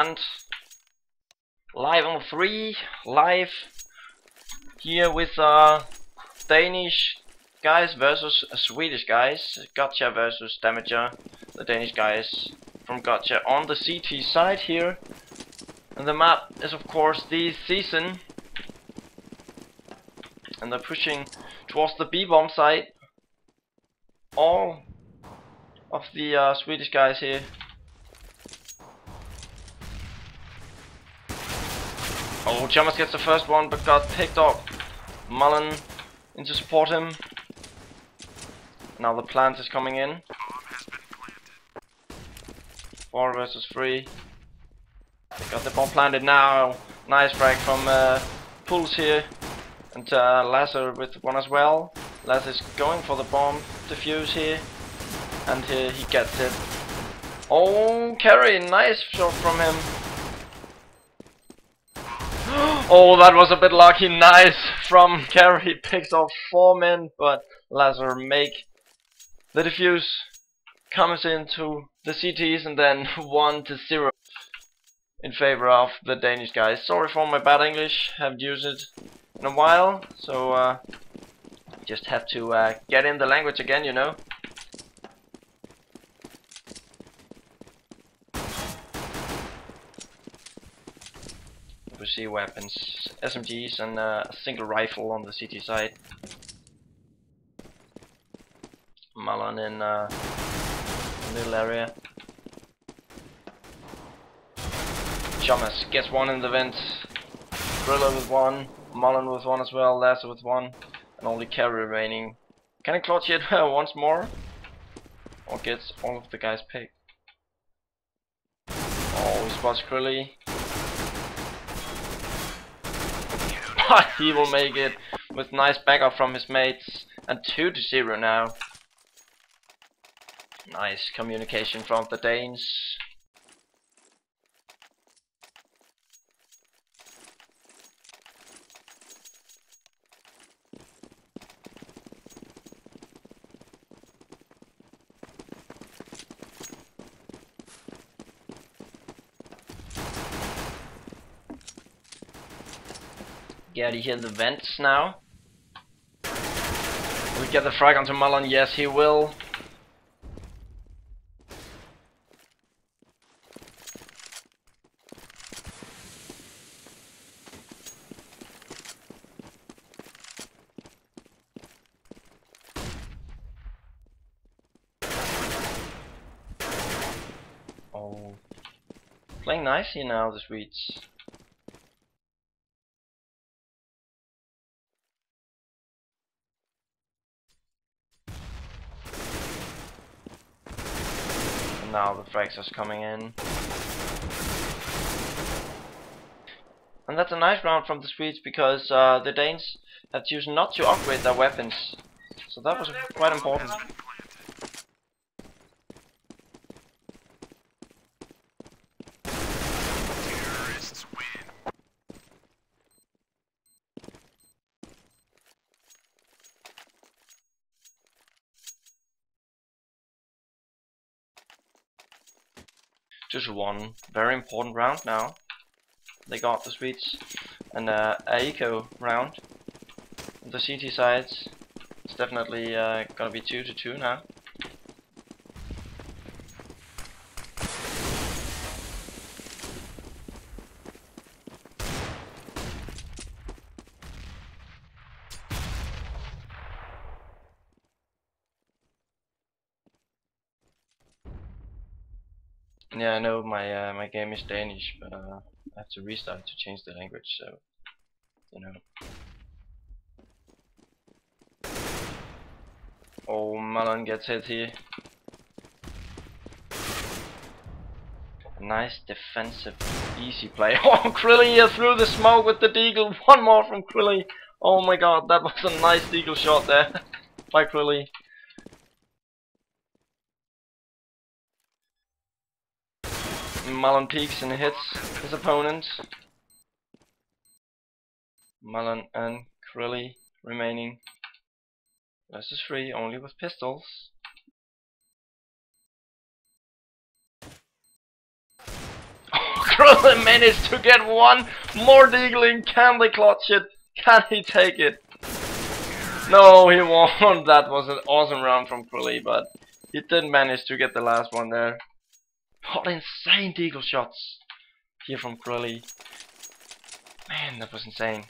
and live on three, live here with uh, Danish guys versus Swedish guys. GOT YA versus damagerr. The Danish guys from GOT YA on the CT side here. And the map is of course the season. And they're pushing towards the B-bomb site. All of the uh, Swedish guys here. Oh, Chalmers gets the first one, but got picked up. Mullen in to support him. Now the plant is coming in. Four versus three. Got the bomb planted now. Nice frag from uh, here. And uh, Lazar with one as well. Lazar is going for the bomb defuse here. And here he gets it. Oh, carry, nice shot from him. Oh, that was a bit lucky. Nice from carry. Picks off four men, but Lazar make the defuse comes into the CTs and then 1 to 0 in favor of the Danish guys. Sorry for my bad English, haven't used it in a while, so uh, just have to uh, get in the language again, you know. See weapons, SMGs and uh, a single rifle on the CT side. Malon in uh, middle area. Chamas gets one in the vent. Driller with one. Mullen with one as well. Lazar with one. And only carry remaining. Can I clutch it once more? Or gets all of the guys picked? Oh, he spots Krilly. he will make it with nice backup from his mates. And 2 to 0 now. Nice communication from the Danes. Yeah, he hear the vents now. He get the frag onto Malon? Yes, he will. Oh, playing nicely now, the Swedes. And now the are coming in. And that's a nice round from the Swedes because uh, the Danes have chosen not to upgrade their weapons. So that was quite important. Just one very important round now. They got the Swedes and uh, a eco round. The CT sides, it's definitely uh, gonna be two to two now. Yeah, I know my uh, my game is Danish, but uh, I have to restart to change the language, so you know. Oh, Malon gets hit here. Nice defensive, easy play. Oh, Krilly through the smoke with the deagle. One more from Krilly. Oh my god, that was a nice deagle shot there by Krilly. Mullen peeks and hits his opponent. Malon and Krilly remaining versus three, only with pistols. Oh Krillin managed to get one more Deagling. Can they clutch it? Can he take it? No, he won. That was an awesome round from Krillin, but he didn't manage to get the last one there. What insane deagle shots here from Krillin. Man, that was insane.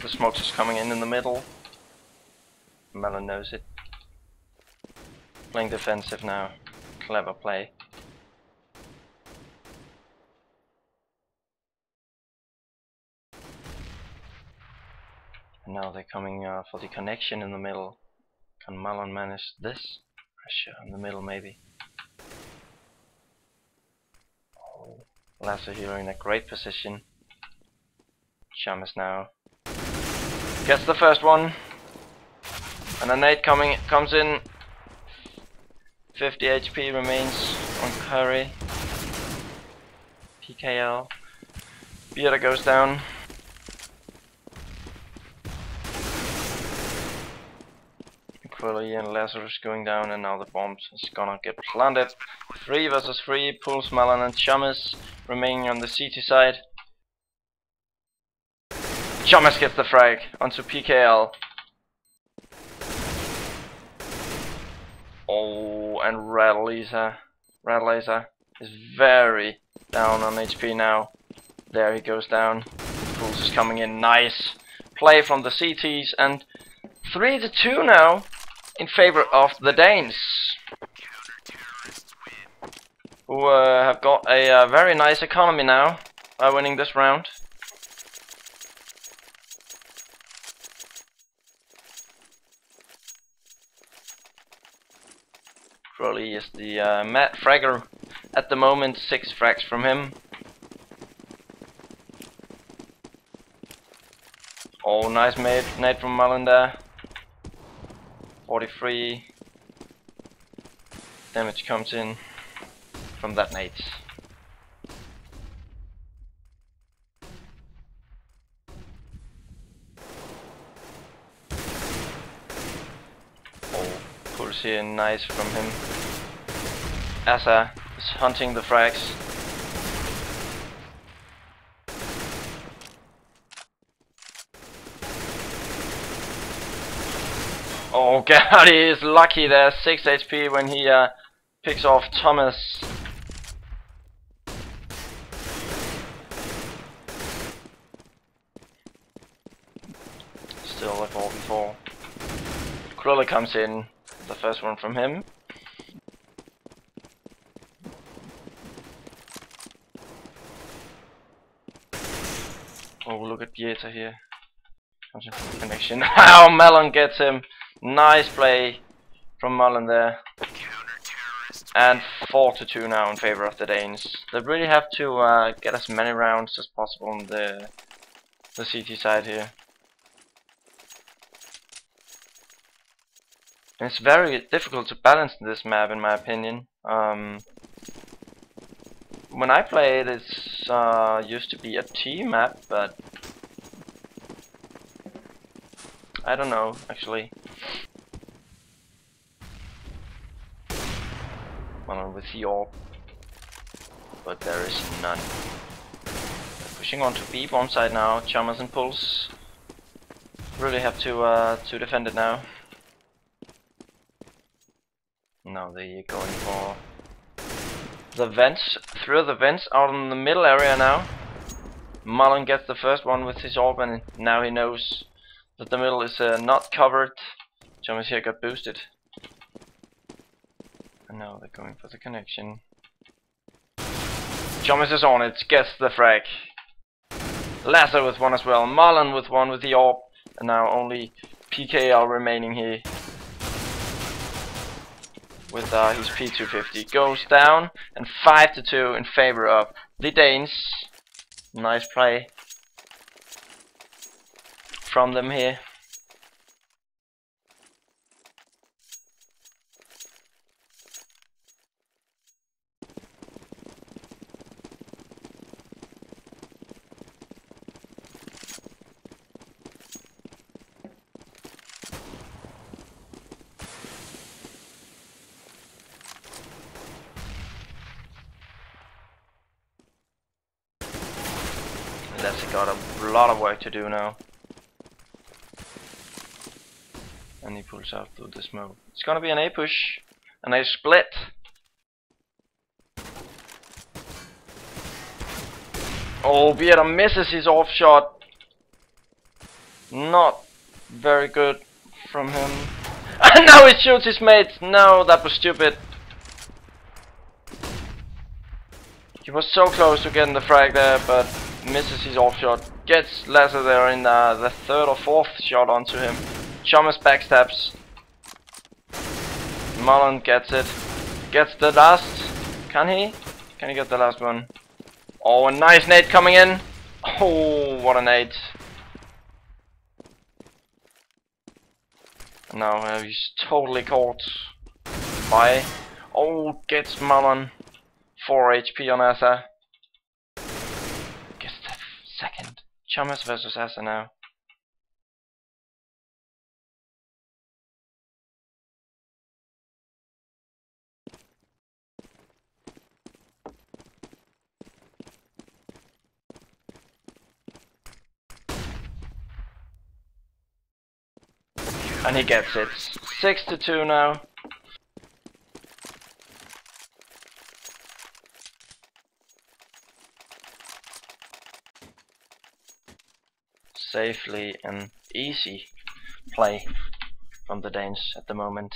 The smoke's just coming in in the middle. Melon knows it. Playing defensive now. Clever play. And now they're coming uh, for the connection in the middle. Can Malon manage this? Pressure in the middle maybe. Oh, Lasso here in a great position. Chum is now Gets the first one. And a nade coming comes in. 50 HP remains on Curry. PKL. Beata goes down. Quilly and Lazarus going down and now the bomb is gonna get planted. 3 versus 3, Pulse, Malon and Chamas remaining on the CT side. Chamas gets the frag onto PKL. Oh, and Red Laser. Red Laser is very down on HP now. There he goes down. Pulse is coming in. Nice play from the CTs and 3 to 2 now in favor of the Danes. Who uh, have got a uh, very nice economy now by winning this round. Crowley is the uh, Matt Fragger at the moment, six frags from him. Oh, nice mate, nade from Malin 43 damage comes in from that nade. Oh, pulls here nice from him. Asa is hunting the frags. Oh god, he is lucky there, 6 HP when he uh, picks off Thomas. Still all before. Cruller comes in, the first one from him. Oh, look at Pieta here. Connection. How Melon gets him. Nice play from Melon there. And 4 to 2 now in favor of the Danes. They really have to uh, get as many rounds as possible on the the CT side here. It's very difficult to balance this map in my opinion. Um, when I play it, uh, used to be a T map, but I don't know actually. AWP, but there is none. Pushing on to B bomb side now. Chalmers and Pulse really have to uh, to defend it now. Now they're going for the vents, through the vents out in the middle area now. Mullen gets the first one with his AWP and now he knows that the middle is uh, not covered. Thomas here got boosted. Now they're going for the connection. Thomas is on it, gets the frag. Lasso with one as well, Mullen with one with the AWP, and now only PKL remaining here with uh, his P250 goes down and 5 to 2 in favor of the Danes. Nice play from them here. Leslie got a lot of work to do now. And he pulls out through the smoke. It's gonna be an A push. And a split. Oh, Vieta misses his off shot. Not very good from him. And now he shoots his mate. No, that was stupid. He was so close to getting the frag there, but misses his off shot. Gets Lazar there in uh, the third or fourth shot onto him. Chalmers backstabs. Mullen gets it. Gets the last. Can he? Can he get the last one? Oh, a nice nade coming in. Oh, what a nade. Now uh, he's totally caught by... Oh, gets Mullen. 4 HP on Asa. Gets the second. Chalmers versus now. And he gets it. 6 to 2 now. Safely and easy play from the Danes at the moment.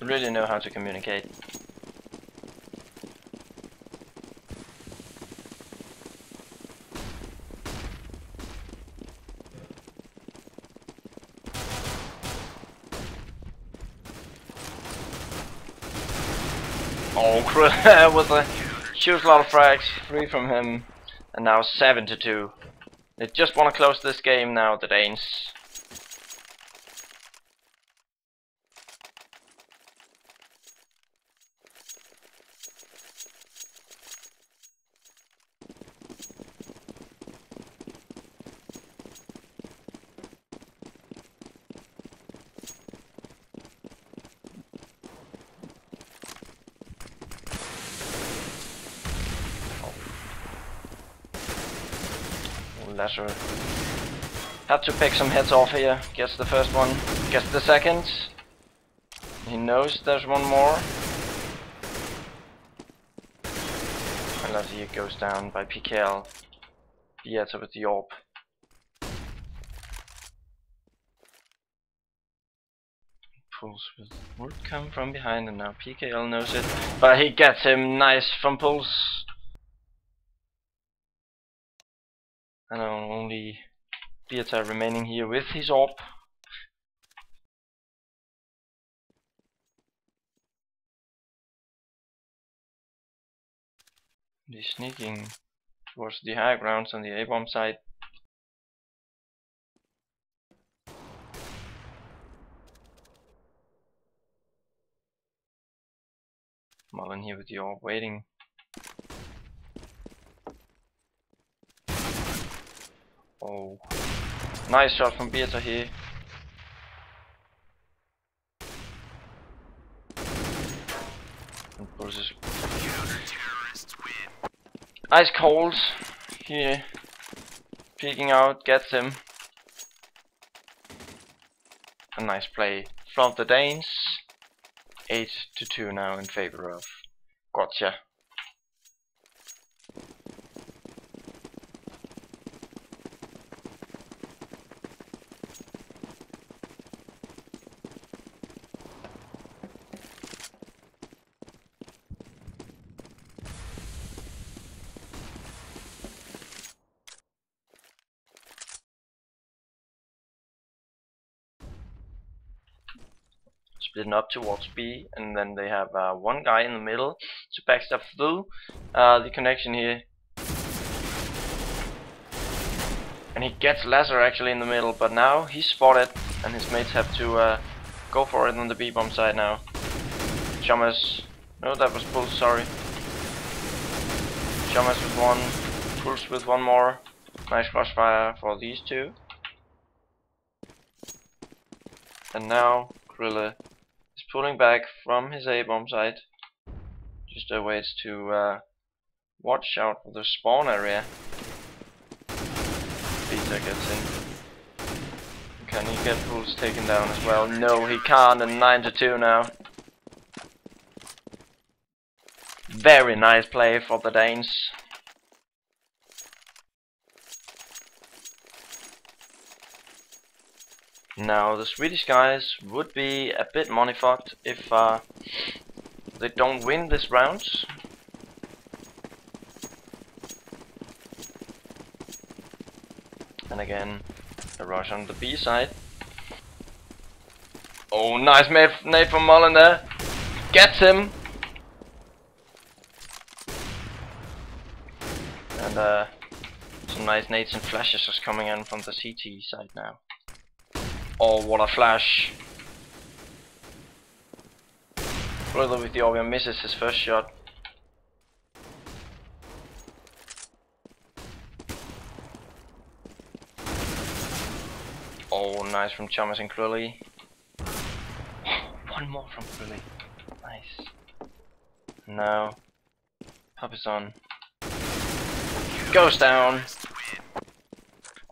Really know how to communicate. Oh, with a huge lot of frags, three from him, and now seven to two. They just want to close this game now, the Danes. Lesser had to pick some heads off here. Gets the first one, gets the second. He knows there's one more. And as he goes down by PKL. Vieta with the AWP. Pulse with would come from behind and now PKL knows it. But he gets him nice from Pulse. And only Vieta uh, remaining here with his AWP. He's sneaking towards the high grounds on the A-bomb side. Mullen here with the AWP waiting. Oh. Nice shot from Vieta here. And pulls his Ice cold here. Peeking out, gets him. A nice play from the Danes. 8 to 2 now in favor of GOT YA. Up towards B, and then they have uh, one guy in the middle to backstab through uh, the connection here. And he gets Lazar actually in the middle, but now he's spotted, and his mates have to uh, go for it on the B-bomb side now. Chalmers, no that was Pulse, sorry. Chalmers with one, Pulse with one more. Nice crossfire for these two. And now Krille is pulling back from his A-bomb site. Just awaits to uh, watch out for the spawn area. Peter gets in. Can he get Bulls taken down as well? No, he can't, and 9 to 2 now. Very nice play for the Danes. Now, the Swedish guys would be a bit money fucked if uh, they don't win this round. And again, a rush on the B side. Oh, nice nade from Mullen there. Gets him. And uh, some nice nades and flashes are coming in from the CT side now. Oh, what a flash. Brother with the Orbium misses his first shot. Oh, nice from Chalmers and Crowley. One more from Crowley. Nice. Now, Pop is on. Goes down.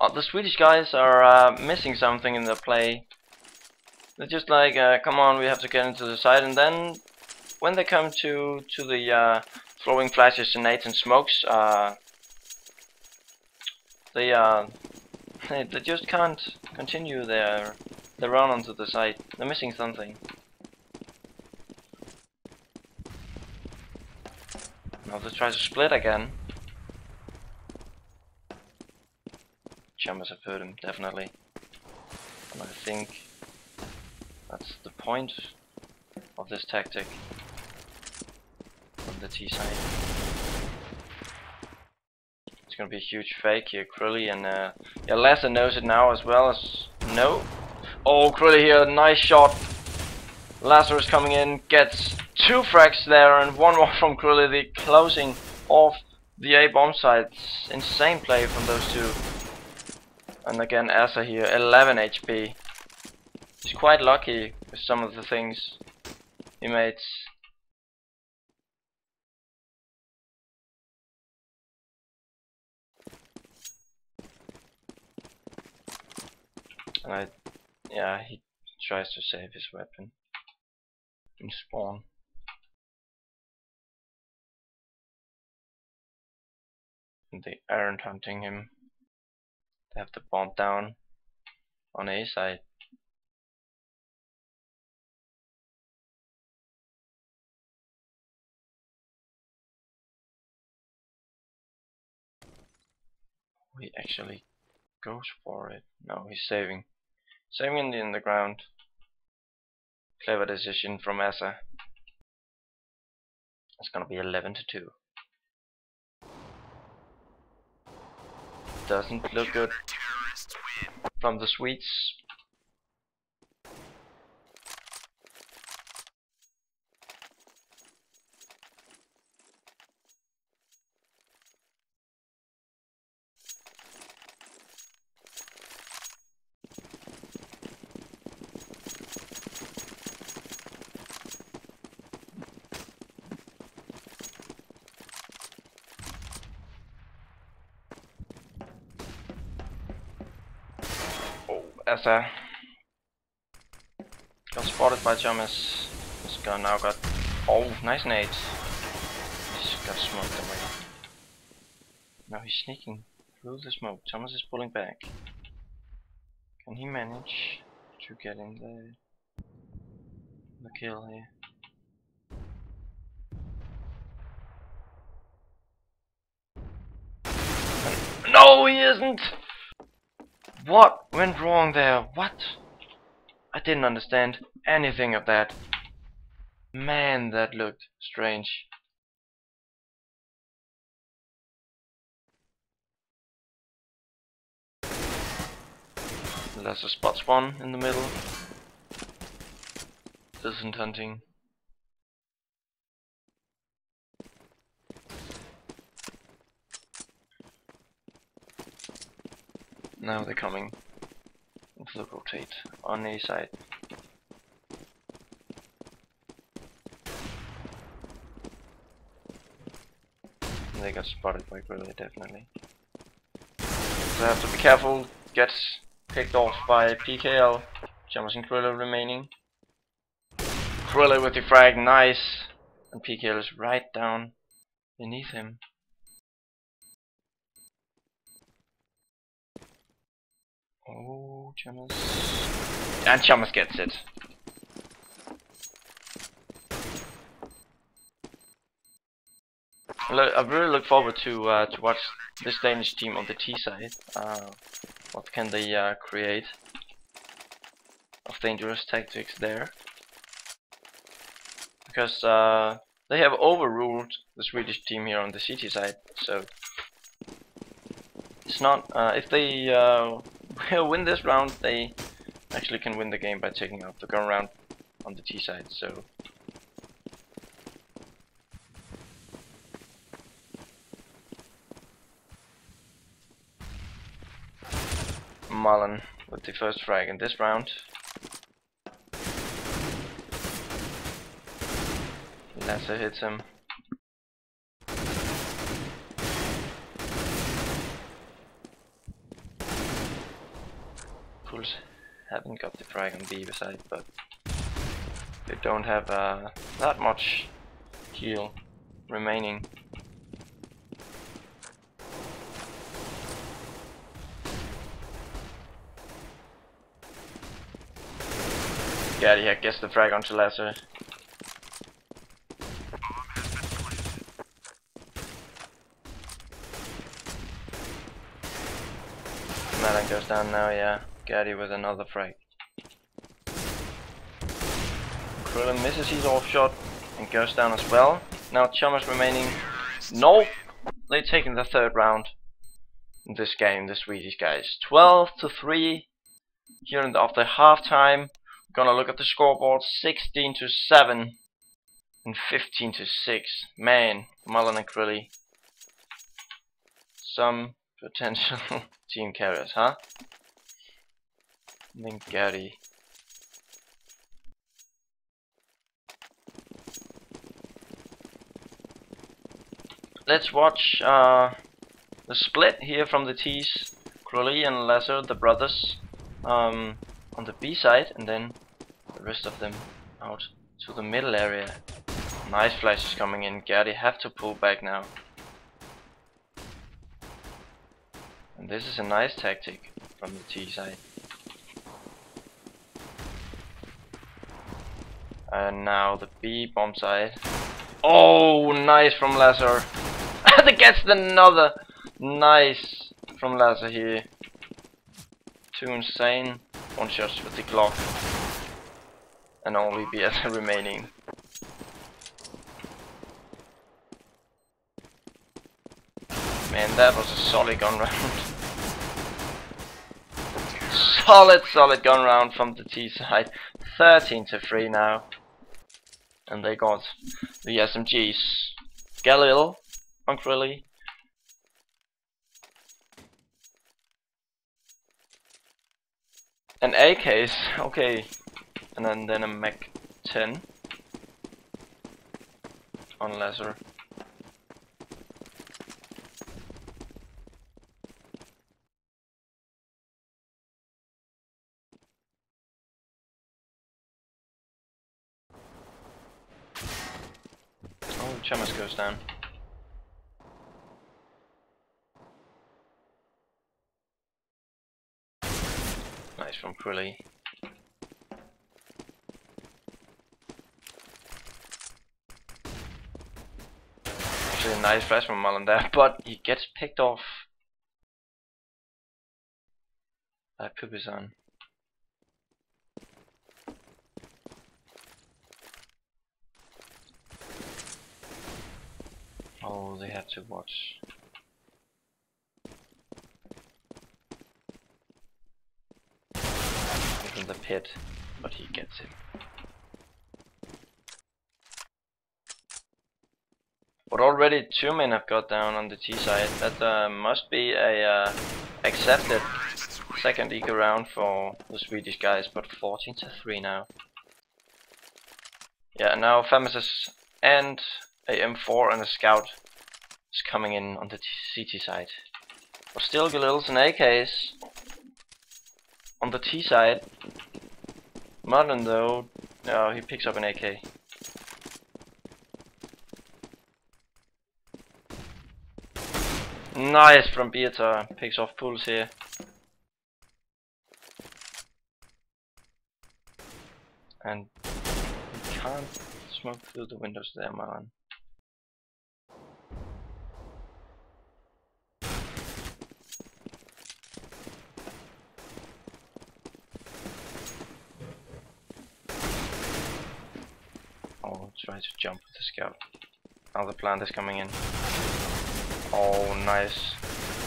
Oh, the Swedish guys are uh, missing something in their play. They're just like, uh, come on, we have to get into the side, and then when they come to to the uh, throwing flashes and nades and smokes, uh, they uh, they, they just can't continue their their run onto the side. They're missing something. Now they try to split again. Chummers have heard him, definitely. And I think that's the point of this tactic on the T side. It's gonna be a huge fake here, Krully, and uh, yeah, knows it now as well as no. Oh, Krully here, nice shot. Lasser is coming in, gets two frags there, and one more from Krully, the closing off the A bomb site. Insane play from those two. And again, Asa here, 11 HP. He's quite lucky with some of the things he made. And I, yeah, he tries to save his weapon in spawn. And they aren't hunting him. They have the bomb down on A side. He actually goes for it. No, he's saving. Saving in the ground. Clever decision from Asa. It's gonna be 11 to 2. Doesn't look good from the Swedes. Asa got spotted by Thomas. This guy now got oh nice nades. He's got smoked away. Now he's sneaking through the smoke. Thomas is pulling back. Can he manage to get in the the kill here? No, he isn't! What went wrong there? What? I didn't understand anything of that. Man, that looked strange. There's a spot spawn in the middle. Isn't hunting. Now they're coming into the rotate on the side. They got spotted by Gorilla, definitely. So I have to be careful, gets picked off by PKL. Jammers and remaining. Gorilla with the frag, nice! And PKL is right down beneath him. Oh, And Chamas gets it. I really look forward to uh, to watch this Danish team on the T side. Uh, what can they uh, create of dangerous tactics there? Because uh, they have overruled the Swedish team here on the CT side, so it's not. Uh, if they uh, win this round, they actually can win the game by taking out the gun round on the T side. So Mullen with the first frag in this round. Laser hits him. Pulse haven't got the frag on B beside, but they don't have uh, that much heal remaining. Yeah, yeah, gets the frag onto Laser. Madden goes down now, yeah. Gaddy with another frag. Krillin misses his off shot and goes down as well. Now Chalmers remaining. No! They're taking the third round in this game, the Swedish guys. 12 to 3 here in the, after half time. Gonna look at the scoreboard 16 to 7 and 15 to 6. Man, Mullen and Krilly. Some potential team carriers, huh? Gary. Let's watch uh, the split here from the T's. Crowley and Lesser, the brothers. Um, on the B side and then the rest of them out to the middle area. Nice flashes coming in. Gary have to pull back now. And this is a nice tactic from the T side. And now the B bomb side. Oh, nice from Lazar. that gets another nice from Lazar here. Too insane. One shot with the Glock. And only BS remaining. Man, that was a solid gun round. solid, solid gun round from the T side. 13 to 3 now. And they got the SMGs. Galil, Unkrelly, An AKs, okay. And then, then a Mac 10 on laser. Oh, goes down. Nice from Crilly. Actually a nice flash from Mullen there, but he gets picked off by Pupizan. Oh, they have to watch in the pit, but he gets it. But already two men have got down on the T side. That uh, must be a uh, accepted second eco round for the Swedish guys, but 14 to 3 now. Yeah, now FAMAS and a M4 and a scout is coming in on the CT side. But still Galils and AKs on the T side. Modern though, no, he picks up an AK. Nice from Beata, picks off pulls here. And he can't smoke through the windows there, man. I'll try to jump with the scout. Now the plant is coming in. Oh, nice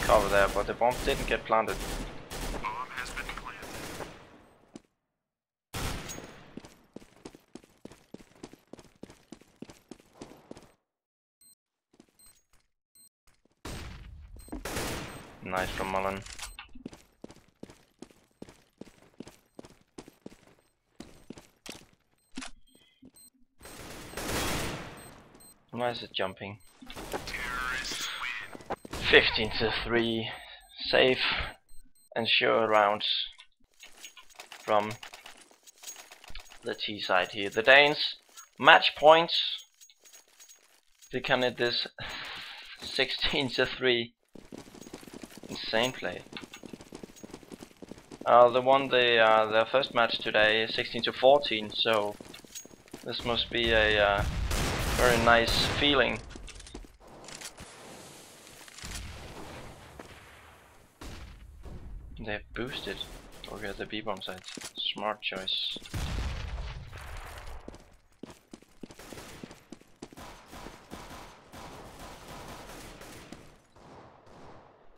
cover there, but the bomb didn't get planted. Nice from Mullen. Why is it jumping? 15 to 3. Safe and sure rounds from the T side here. The Danes match points. They can hit this 16 to 3. Insane play. Uh, they won the uh, their first match today, 16 to 14. So this must be a uh, very nice feeling. They have boosted over at the B bomb site. Smart choice.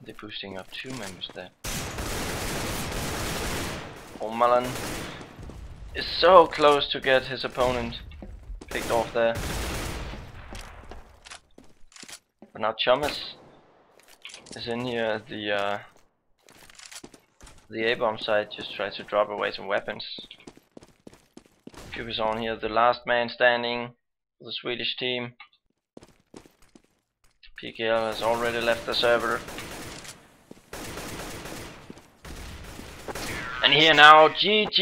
They're boosting up two members there. O'Mullen is so close to get his opponent picked off there. But now Chumas is in here the uh, the A-bomb side, just tries to drop away some weapons. Cube is on here, the last man standing the Swedish team. PKL has already left the server. And here now, GG!